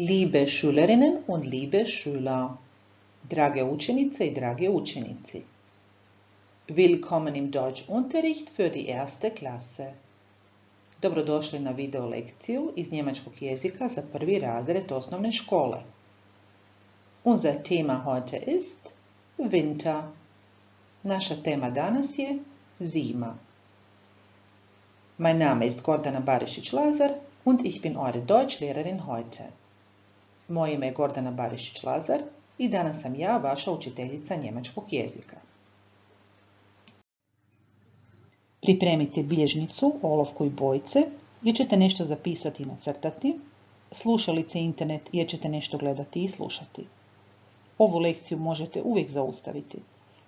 Liebe Schülerinnen und liebe Schüler, drage učenice i drage učenici. Willkommen im Deutschunterricht für die erste Klasse. Dobrodošli na video lekciju iz njemačkog jezika za prvi razred osnovne škole. Unser Thema heute ist Winter. Naša tema danas je zima. Mein Name ist Gordana Barišić-Lazar und ich bin eure Deutschlehrerin heute. Moje ime je Gordana Barišić-Lazar i danas sam ja vaša učiteljica njemačkog jezika. Pripremite bilježnicu, olovku i bojice gdje ćete nešto zapisati i nacrtati, slušalice internet jer ćete nešto gledati i slušati. Ovu lekciju možete uvijek zaustaviti.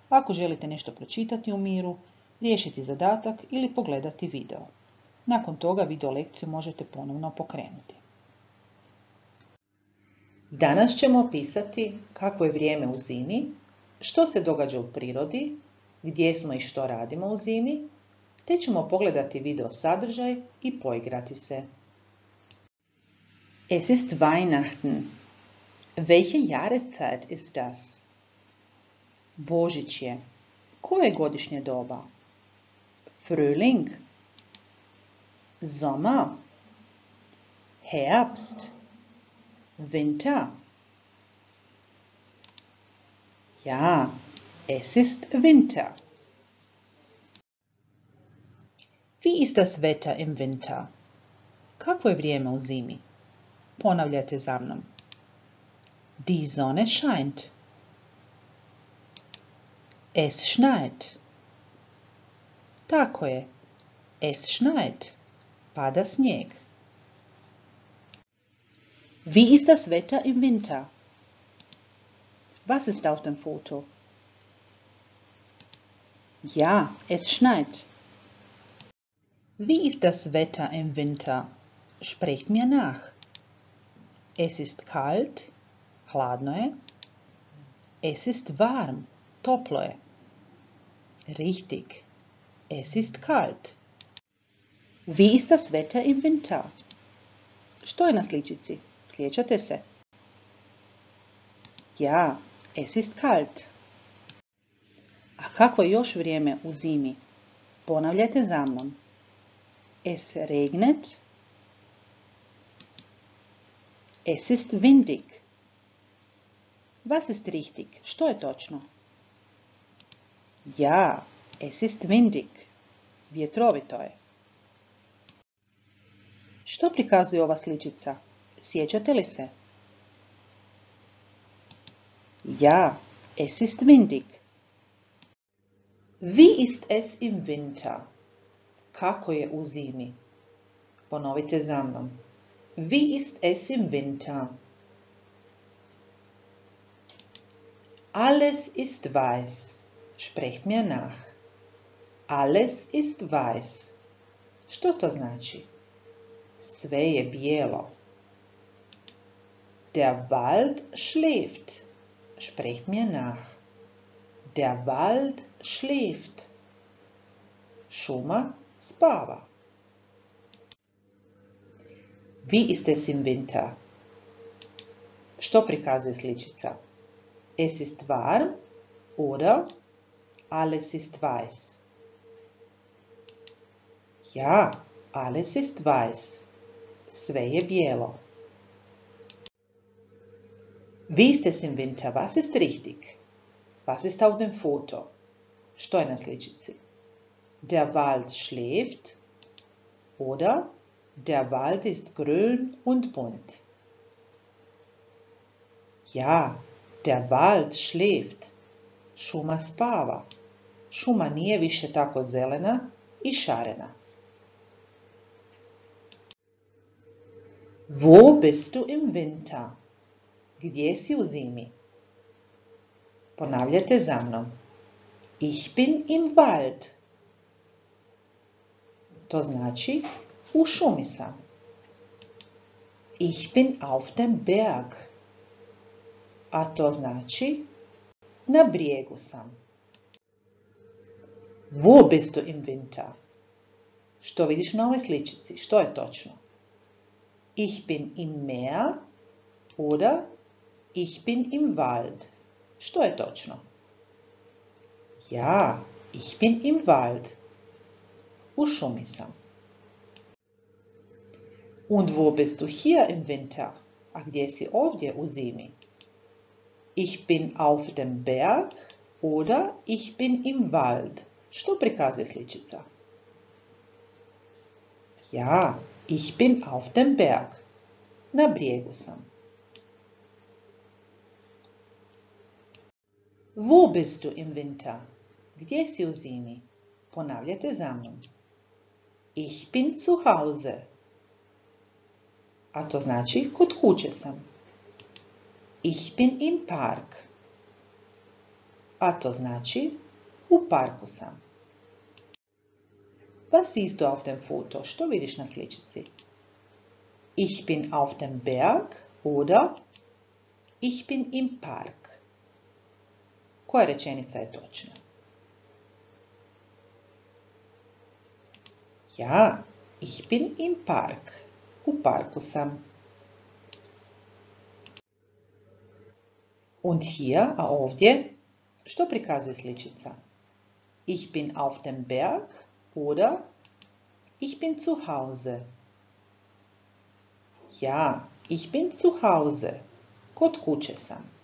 Ako želite nešto pročitati u miru, riješiti zadatak ili pogledati video. Nakon toga video lekciju možete ponovno pokrenuti. Danas ćemo opisati kako je vrijeme u zimi, što se događa u prirodi, gdje smo i što radimo u zimi, te ćemo pogledati video sadržaj i poigrati se. Es ist Weihnachten. Welche Jahreszeit ist das? Božić je. Koje godišnje doba? Frühling. Sommer. Herbst. Winter. Ja, es ist Winter. Wie ist das Wetter im Winter? Kako je vrijeme u zimi? Ponavljate za mnom. Die Sonne scheint. Es schneit. Tako je. Es schneit. Pada snijeg. Wie ist das Wetter im Winter? Was ist auf dem Foto? Ja, es schneit. Wie ist das Wetter im Winter? Sprecht mir nach. Es ist kalt, hladno je. Es ist warm, toplo je. Richtig, es ist kalt. Wie ist das Wetter im Winter? Što je na? Sjećate se? Ja, es ist kalt. A kako je još vrijeme u zimi? Ponavljajte za mnom. Es regnet. Es ist windig. Was ist richtig? Što je točno? Ja, es ist windig. Vjetrovito je. Što prikazuje ova sličica? Sjećate li se? Ja, es ist windig. Wie ist es im Winter? Kako je u zimi? Ponovite za mnom. Wie ist es im Winter? Alles ist weiß. Sprecht mir nach. Alles ist weiß. Što to znači? Sve je bijelo. Der Wald schläft. Sprecht mir nach. Der Wald schläft. Šuma spava. Wie ist es im Winter? Što prikazuje sličica? Es ist warm oder alles ist weiß. Ja, alles ist weiß. Sve je bijelo. Wie ist es im Winter? Was ist richtig? Was ist auf dem Foto? Sličici? Der Wald schläft oder der Wald ist grün und bunt. Ja, der Wald schläft. Šuma spava. Šuma nije više tako zelena i šarena. Wo bist du im Winter? Gdje si u zimi? Ponavljate za mnom. Ich bin im Wald. To znači u šumi sam. Ich bin auf dem Berg. A to znači na brijegu sam. Wo bist du im Winter? Što vidiš na ovoj sličici? Što je točno? Ich bin im Meer oder ich bin im Wald. Što je točno? Ja, ich bin im Wald. U šumi sam. Und wo bist du hier im Winter? A gdje si ovdje u zimi? Ich bin auf dem Berg oder ich bin im Wald. Što prikazuje sličica? Ja, ich bin auf dem Berg. Na brijegu sam. Wo bist du im Winter? Gdje si u zimi? Ponavljate za mnom. Ich bin zu Hause. A to znači kod kuće sam. Ich bin im Park. A to znači u parku sam. Was siehst du auf dem Foto? Što vidiš na sličici? Ich bin auf dem Berg oder Ich bin im Park. Koja rečenica je točna? Ja, ich bin im Park. U parku sam. Und hier, a ovdje, što prikazuje sličica? Ich bin auf dem Berg oder Ich bin zu Hause. Ja, ich bin zu Hause. Kod kuće sam.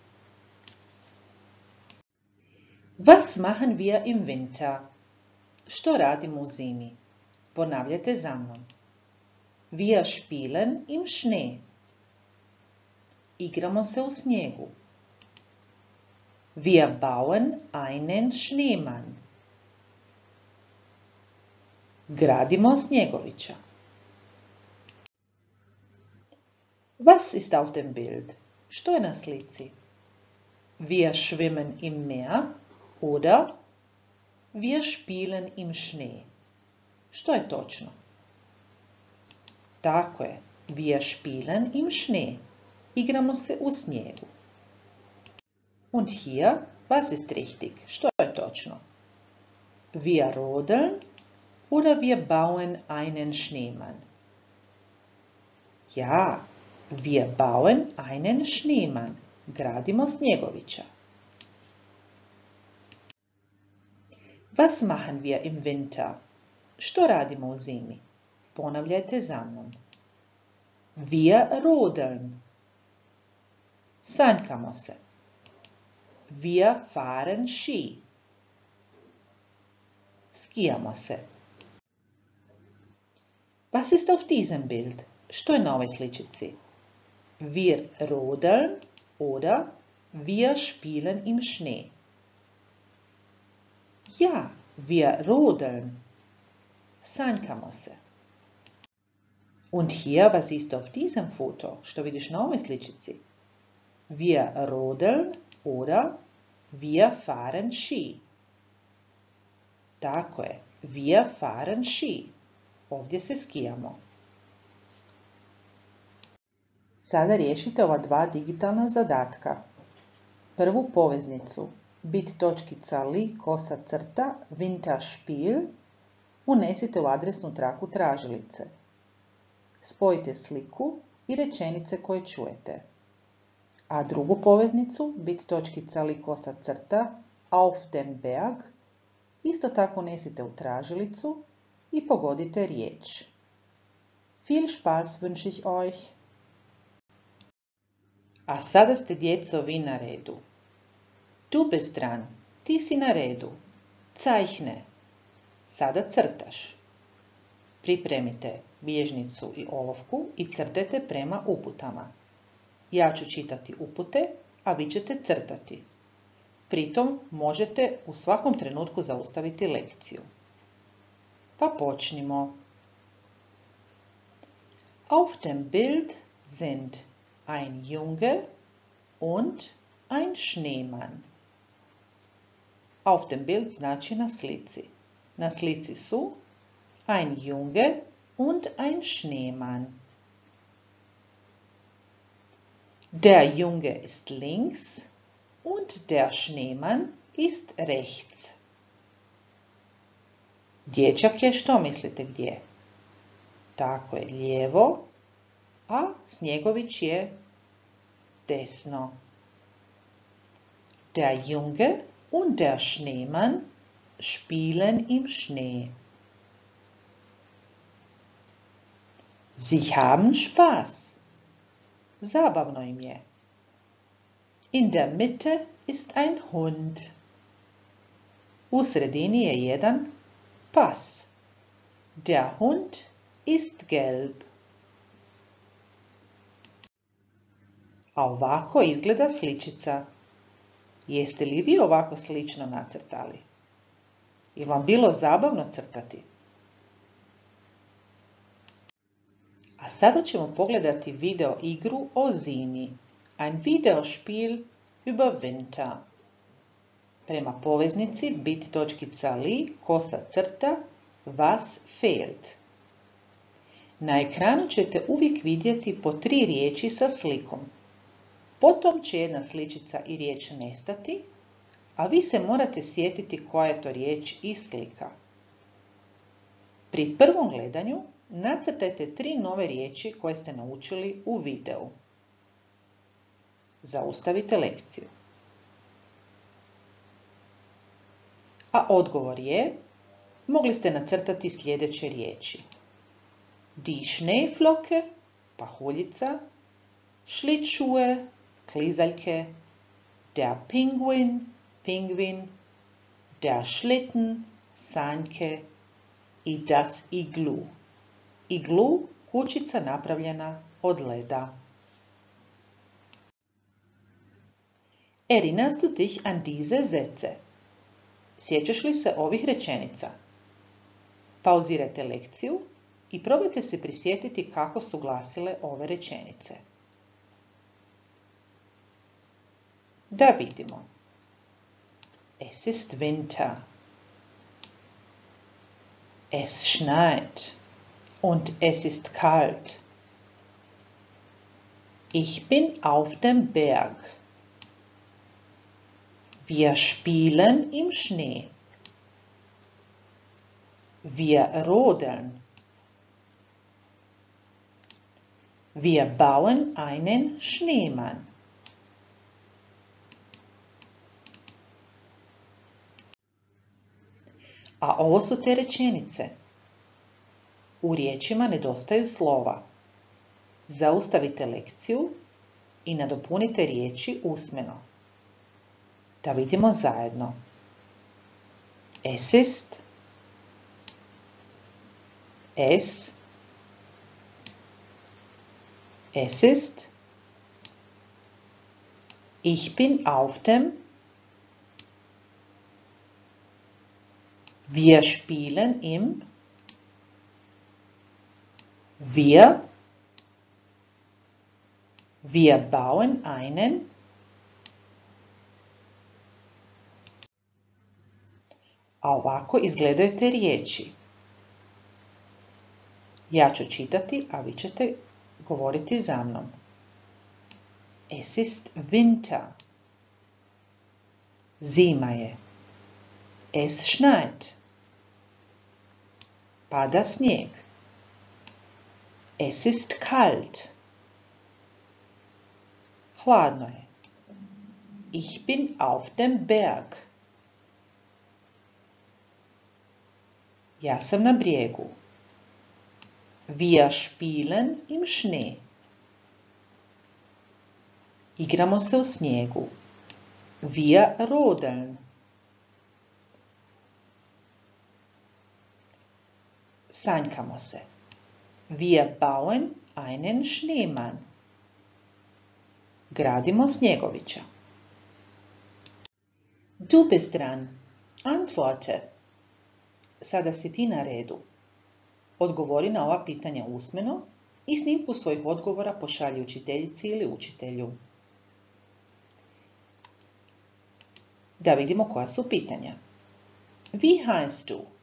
Was machen wir im Winter? Što radimo u zimi? Ponavljate za mnom. Wir spielen im Schnee. Igramo se u snijegu. Wir bauen einen Schneemann. Gradimo Snjegovića. Was ist auf dem Bild? Što je na slici? Wir schwimmen im Meer oder wir spielen im Schnee. Što je točno? Tako je. Wir spielen im Schnee. Igramo se u snijegu. Und hier, was ist richtig? Što je točno? Wir rodeln oder wir bauen einen Schneemann. Ja, wir bauen einen Schneemann. Gradimo Snjegovića. Was machen wir im Winter? Što radimo u zimi? Ponavljajte za mnom. Wir rodeln. Sanjkamo se. Wir fahren Ski. Skijamo se. Was ist auf diesem Bild? Što je na ovoj sličici? Wir rodeln oder wir spielen im Schnee. Ja, wir rodeln. Sanjkamo se. Und hier, was du auf diesem Foto? Što vidiš na ovoj sličici? Wir rodeln oder wir fahren Ski. Tako je, wir fahren Ski. Ovdje se skijamo. Sada riješite ova dva digitalna zadatka. Prvu poveznicu bit točkica li kosa crta vinta špil unesite u adresnu traku tražilice. Spojite sliku i rečenice koje čujete. A drugu poveznicu bit li kosa crta auf dem Berg isto tako unesite u tražilicu i pogodite riječ. Viel Spaß wünsche ich euch. A sada ste djeco vi na redu. Tu bist dran, ti si na redu. Cajhne. Sada crtaš. Pripremite bilježnicu i olovku i crtajte prema uputama. Ja ću čitati upute, a vi ćete crtati. Pritom možete u svakom trenutku zaustaviti lekciju. Pa počnimo. Auf dem Bild sind ein Junge und ein Schneemann. Auf dem Bild znači na slici. Na slici su ein Junge und ein Schneemann. Der Junge ist links und der Schneemann ist rechts. Dječak je što mislite gdje? Tako je lijevo, a Snjegović je desno. Der Junge und der Schneemann spielen im Schnee. Sie haben Spaß. Zabavno im je. In der Mitte ist ein Hund. U sredini je jedan pas. Der Hund ist gelb. A ovako izgleda sličica. Jeste li vi ovako slično nacrtali? Je vam bilo zabavno crtati? A sada ćemo pogledati video igru o zimi. Ein Videospiel über Winter. Prema poveznici bit točkica li, kosa crta, was fehlt. Na ekranu ćete uvijek vidjeti po tri riječi sa slikom. Potom će jedna sličica i riječ nestati, a vi se morate sjetiti koja je to riječ i slika. Pri prvom gledanju nacrtajte tri nove riječi koje ste naučili u videu. Zaustavite lekciju. A odgovor je, mogli ste nacrtati sljedeće riječi. Die Schneeflocke, pahuljica, Schlittschuhe, klizaljke, der Pinguin, pingvin, der Schlitten, sanjke i das Iglu. Iglu, kućica napravljena od leda. Erinnerst du dich an diese Sätze? Sjećaš li se ovih rečenica? Pauzirajte lekciju i probajte se prisjetiti kako su glasile ove rečenice. Da vidimo. Es ist Winter. Es schneit und es ist kalt. Ich bin auf dem Berg. Wir spielen im Schnee. Wir rodeln. Wir bauen einen Schneemann. A ovo su te rečenice. U riječima nedostaju slova. Zaustavite lekciju i nadopunite riječi usmeno. Da vidimo zajedno. Es ist, es, es ist, ich bin auf dem, wir spielen im, wir, wir bauen einen, A ovako izgledaju te riječi. Ja ću čitati, a vi ćete govoriti za mnom. Es ist Winter. Zima je. Es schneit. Pada snijeg. Es ist kalt. Hladno je. Ich bin auf dem Berg. Ja sam na brijegu. Wir spielen im Schnee. Igramo se u snijegu. Wir rodeln. Sanjkamo se. Wir bauen einen Schneemann. Gradimo Snjegovića. Du bist dran. Antworte. Sada si ti na redu. Odgovori na ova pitanja usmeno i snimku svojih odgovora pošalji učiteljici ili učitelju. Da vidimo koja su pitanja. Wie heißt du?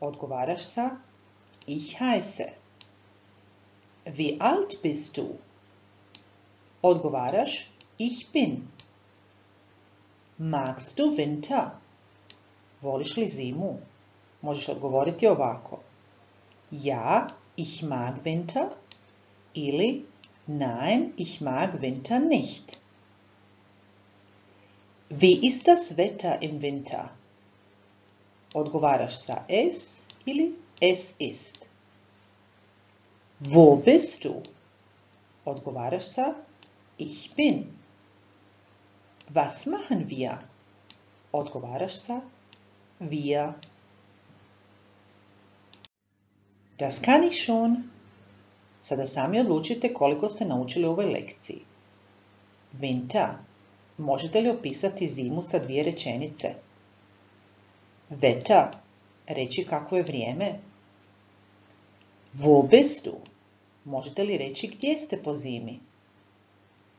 Odgovaraš sa Ich heiße. Wie alt bist du? Odgovaraš Ich bin. Magst du Winter? Voliš li zimu? Možeš odgovoriti ovako. Ja, ich mag Winter ili Nein, ich mag Winter nicht. Wie ist das Wetter im Winter? Odgovaraš sa es ili es ist. Wo bist du? Odgovaraš sa ich bin. Was machen wir? Odgovaraš sa wir. Das kann ich schon. Sada sami odlučite koliko ste naučili u ovoj lekciji. Winter. Možete li opisati zimu sa dvije rečenice? Wetter. Reći kako je vrijeme. Wo bist? Možete li reći gdje ste po zimi?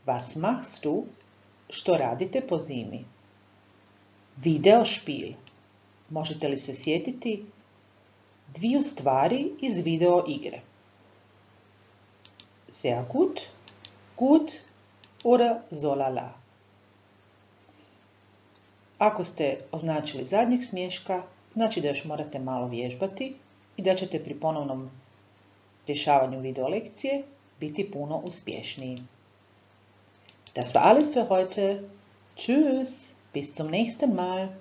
Was machst du? Što radite po zimi? Videospiel. Možete li se sjetiti dviju stvari iz video igre? Sehr gut, gut oder so lala. Ako ste označili zadnjeg smješka, znači da još morate malo vježbati i da ćete pri ponovnom rješavanju video lekcije biti puno uspješniji. Das war alles für heute. Tschüss, bis zum nächsten Mal.